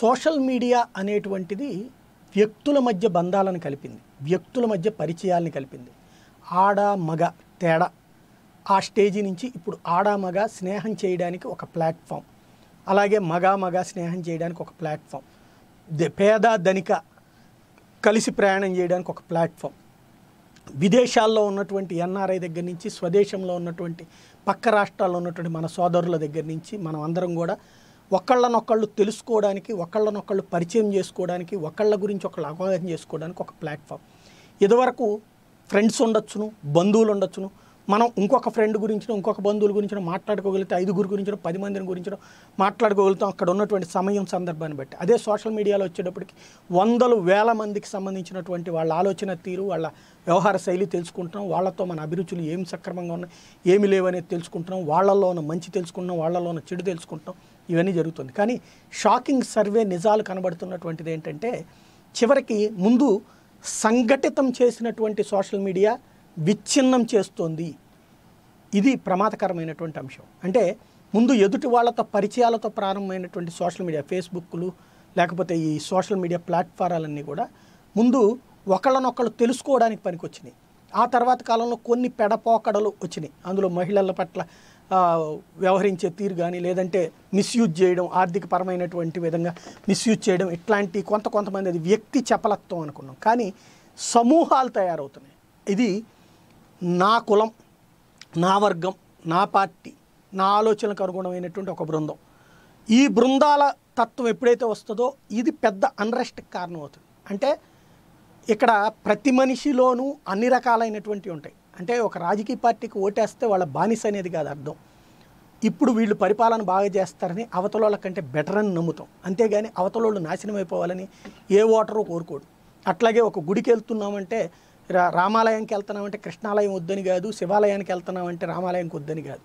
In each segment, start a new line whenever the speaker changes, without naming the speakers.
Social media అనేటువంటిది వ్యక్తుల మధ్య బంధాలను కలిపింది. వ్యక్తుల మధ్య పరిచయాలను కలిపింది. ఆడ మగ తేడా. ఆ స్టేజీ నుంచి ఇప్పుడు ఆడ మగ స్నేహం చేయడానికి ఒక ప్లాట్ఫామ్. అలాగే మగ మగ స్నేహం చేయడానికి ఒక ప్లాట్ఫామ్. ద- పేద ధనిక కలిసి ప్రయాణం చేయడానికి ఒక ప్లాట్ఫామ్. విదేశాల్లో ఉన్నటువంటి ఎన్ఆర్ఐ దగ్గర నుంచి స్వదేశంలో ఉన్నటువంటి పక్క రాష్ట్రాల్లో ఉన్నటువంటి మన సోదరుల దగ్గర నుంచి మనం అందరం కూడా ఒకళ్ళనొకళ్ళు తెలుసుకోవడానికి ఒకళ్ళనొకళ్ళు పరిచయం చేసుకోవడానికి ఒకళ్ళ గురించి ఒకళ్ళు అవగాహన చేసుకోవడానికి ఒక ప్లాట్ఫామ్. ఇదివరకు ఫ్రెండ్స్ ఉండొచ్చును బంధువులు ఉండొచ్చును. మనం ఇంకొక ఫ్రెండ్ గురించి ఇంకొక బంధువుల గురించి మాట్లాడుకోగలిగితే ఐదుగురు గురించి పది మందిని గురించి మాట్లాడుకోగలుగుతాం అక్కడ ఉన్నటువంటి సమయం సందర్భాన్ని బట్టి. అదే సోషల్ మీడియాలో వచ్చేటప్పటికి వందలు వేల మందికి సంబంధించినటువంటి వాళ్ళ ఆలోచన తీరు వాళ్ళ వ్యవహార శైలి తెలుసుకుంటున్నాం. వాళ్ళతో మన అభిరుచులు ఏమి సక్రమంగా ఉన్నాయి ఏమి లేవనేది తెలుసుకుంటున్నాం. వాళ్ళల్లో ఉన్న మంచి తెలుసుకుంటున్నాం వాళ్ళలో ఉన్న చెడు తెలుసుకుంటున్నాం. ఇవన్నీ జరుగుతుంది. కానీ షాకింగ్ సర్వే నిజాలు కనబడుతున్నటువంటిది ఏంటంటే చివరికి ముందు సంఘటితం చేసినటువంటి సోషల్ మీడియా విచ్ఛిన్నం చేస్తోంది. ఇది ప్రమాదకరమైనటువంటి అంశం. అంటే ముందు ఎదుటి వాళ్ళతో పరిచయాలతో ప్రారంభమైనటువంటి సోషల్ మీడియా ఫేస్బుక్లు లేకపోతే ఈ సోషల్ మీడియా ప్లాట్ఫారాలన్నీ కూడా ముందు ఒకళ్ళనొకళ్ళు తెలుసుకోవడానికి పనికొచ్చినాయి. ఆ తర్వాత కాలంలో కొన్ని పెడపోకడలు వచ్చినాయి. అందులో మహిళల పట్ల వ్యవహరించే తీరు కానీ లేదంటే మిస్యూజ్ చేయడం ఆర్థిక పరమైనటువంటి విధంగా మిస్యూజ్ చేయడం ఇట్లాంటి కొంత కొంతమంది అది వ్యక్తి చపలత్వం అనుకున్నాం. కానీ సమూహాలు తయారవుతున్నాయి. ఇది నా కులం నా వర్గం నా పార్టీ నా ఆలోచనలకు అనుగుణమైనటువంటి ఒక బృందం. ఈ బృందాల తత్వం ఎప్పుడైతే వస్తుందో ఇది పెద్ద అన్రెస్ట్కి కారణం అవుతుంది అంటే ఇక్కడ ప్రతి మనిషిలోనూ అన్ని రకాలైనటువంటివి ఉంటాయి. అంటే ఒక రాజకీయ పార్టీకి ఓటేస్తే వాళ్ళ బానిస అనేది కాదు అర్థం. ఇప్పుడు వీళ్ళు పరిపాలన బాగా చేస్తారని అవతలోళ్ళ కంటే బెటర్ అని నమ్ముతాం. అంతేగాని అవతలోళ్ళు నాశనం అయిపోవాలని ఏ ఓటరు కోరుకోడు. అట్లాగే ఒక గుడికి వెళ్తున్నామంటే రా రామాలయంకి వెళ్తున్నామంటే కృష్ణాలయం వద్దని కాదు శివాలయానికి వెళ్తున్నామంటే రామాలయంకి వద్దని కాదు.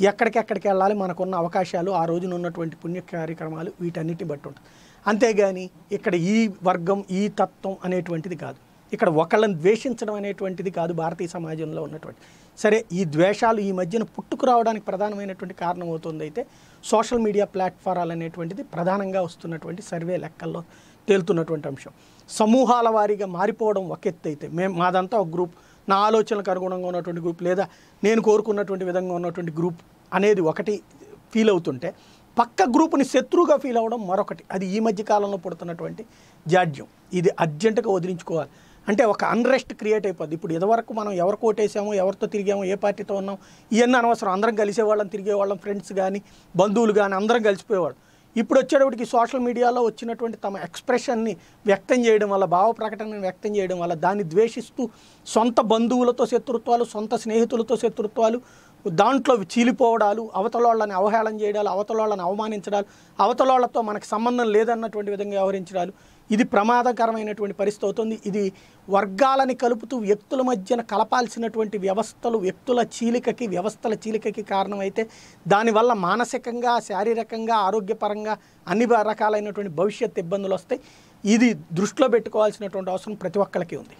ఎక్కడికెక్కడికి వెళ్ళాలి మనకున్న అవకాశాలు ఆ రోజున ఉన్నటువంటి పుణ్య కార్యక్రమాలు వీటన్నిటి బట్టి ఉంటుంది. అంతేగాని ఇక్కడ ఈ వర్గం ఈ తత్వం అనేటువంటిది కాదు. ఇక్కడ ఒకళ్ళని ద్వేషించడం అనేటువంటిది కాదు భారతీయ సమాజంలో ఉన్నటువంటి. సరే ఈ ద్వేషాలు ఈ మధ్యన పుట్టుకు రావడానికి ప్రధానమైనటువంటి కారణం అవుతుంది అయితే సోషల్ మీడియా ప్లాట్ఫారాలు అనేటువంటిది ప్రధానంగా వస్తున్నటువంటి సర్వే లెక్కల్లో తేలుతున్నటువంటి అంశం. సమూహాల వారీగా మారిపోవడం ఒక ఎత్తు అయితే మేము మాదంతా ఒక గ్రూప్. నా ఆలోచనలకు అనుగుణంగా ఉన్నటువంటి గ్రూప్ లేదా నేను కోరుకున్నటువంటి విధంగా ఉన్నటువంటి గ్రూప్ అనేది ఒకటి ఫీల్ అవుతుంటే పక్క గ్రూప్ని శత్రువుగా ఫీల్ అవ్వడం మరొకటి. అది ఈ మధ్య కాలంలో పుడుతున్నటువంటి జాడ్యం. ఇది అర్జెంటుగా వదిలించుకోవాలి. అంటే ఒక అన్రెస్ట్ క్రియేట్ అయిపోద్ది. ఇప్పుడు ఇదివరకు మనం ఎవరు కోటేసామో ఎవరితో తిరిగామో ఏ పార్టీతో ఉన్నాం ఇవన్నీ అనవసరం. అందరం కలిసేవాళ్ళం తిరిగేవాళ్ళం ఫ్రెండ్స్ కానీ బంధువులు కానీ అందరం కలిసిపోయేవాళ్ళం. ఇప్పుడు వచ్చేటప్పటికి సోషల్ మీడియాలో వచ్చినటువంటి తమ ఎక్స్ప్రెషన్ని వ్యక్తం చేయడం వల్ల భావ ప్రకటనను వ్యక్తం చేయడం వల్ల దాన్ని ద్వేషిస్తూ సొంత బంధువులతో శత్రుత్వాలు సొంత స్నేహితులతో శత్రుత్వాలు దాంట్లో చీలిపోవడాలు అవతలోళ్ళని అవహేళన చేయడాలు అవతలోళ్ళని అవమానించడాలు అవతలోళ్ళతో మనకు సంబంధం లేదన్నటువంటి విధంగా వ్యవహరించడాలు ఇది ప్రమాదకరమైనటువంటి పరిస్థితి అవుతుంది. ఇది వర్గాలని కలుపుతూ వ్యక్తుల మధ్యన కలపాల్సినటువంటి వ్యవస్థలు వ్యక్తుల చీలికకి వ్యవస్థల చీలికకి కారణమైతే దానివల్ల మానసికంగా శారీరకంగా ఆరోగ్యపరంగా అన్ని రకాలైనటువంటి భవిష్యత్ ఇబ్బందులు వస్తాయి. ఇది దృష్టిలో పెట్టుకోవాల్సినటువంటి అవసరం ప్రతి ఒక్కరికి ఉంది.